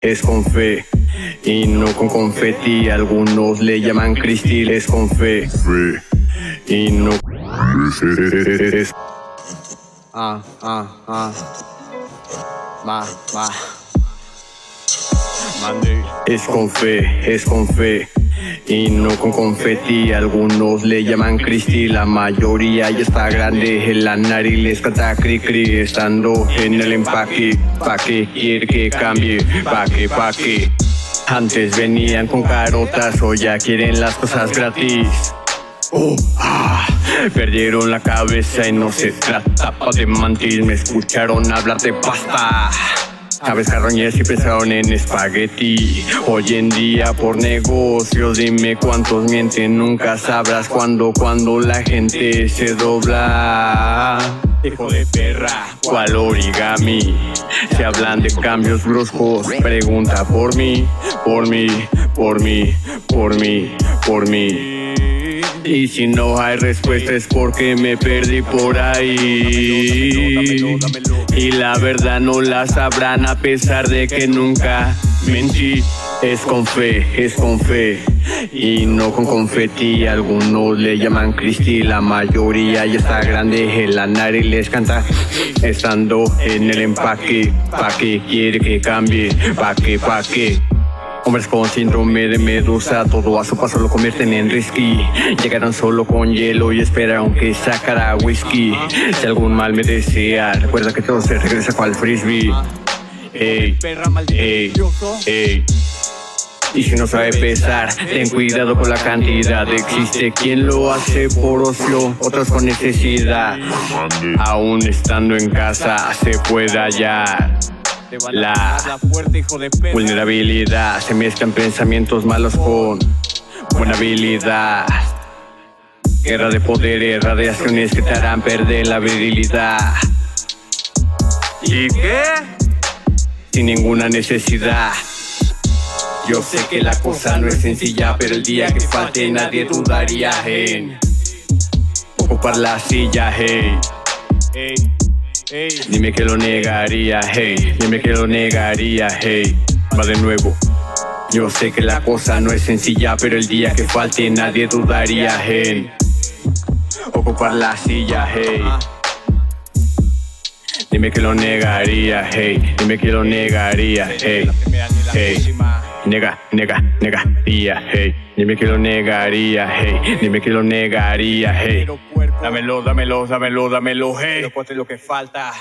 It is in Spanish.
es con fe y no con confeti. Algunos le llaman cristal, es con fe, fe y no. Es, Ah, ah, ah. Va, va. Mande. es con fe, es con fe y no con confeti. Algunos le llaman cristal, la mayoría ya está grande. En la nariz les canta cri cri, estando en el empaque. Pa' que quiere que cambie, pa' que, pa' que. Antes venían con carotas, hoy ya quieren las cosas gratis. Oh, ah, perdieron la cabeza y no se trata pa' de mentir, me escucharon hablar de pasta. Sabes carroñeras y pensaron en espagueti. Hoy en día por negocios, dime cuántos mienten, nunca sabrás cuándo, cuando la gente se dobla. Hijo de perra, ¿cuál origami? Se hablan de cambios bruscos, pregunta por mí, por mí, por mí, por mí, por mí. Y si no hay respuesta es porque me perdí por ahí. Y la verdad no la sabrán a pesar de que nunca mentí. Es con fe, es con fe. Y no con confeti, algunos le llaman Cristi, la mayoría ya está grande, en la nariz les canta, estando en el empaque, pa' que quiere que cambie, pa' que, pa' que. Hombres con síndrome de medusa, todo a su paso lo convierten en risky. Llegaron solo con hielo y esperaron que sacara whisky. Si algún mal me desea, recuerda que todo se regresa cual frisbee. Ey, ey, ey. Y si no sabe pesar, ten cuidado con la cantidad. Existe quien lo hace por ocio, otros con necesidad. Aún estando en casa, se puede hallar. La-. Vulnerabilidad, se mezclan pensamientos malos con buena habilidad. Guerra de poderes, radiaciones que te harán perder la virilidad. ¿Y qué? Sin ninguna necesidad. Yo sé que la cosa no es sencilla, pero el día que falte nadie dudaría en ocupar la silla, hey. Dime que lo negaría, hey. Dime que lo negaría, hey. Va de nuevo. Yo sé que la cosa no es sencilla, pero el día que falte nadie dudaría en ocupar la silla, hey. Dime que lo negaría, hey. Dime que lo negaría, hey. Hey. Nega, nega, negaría, hey. Dime que lo negaría, hey. Dime que lo negaría, hey. Dámelo, dámelo, dámelo, dámelo, hey. Lo que falta.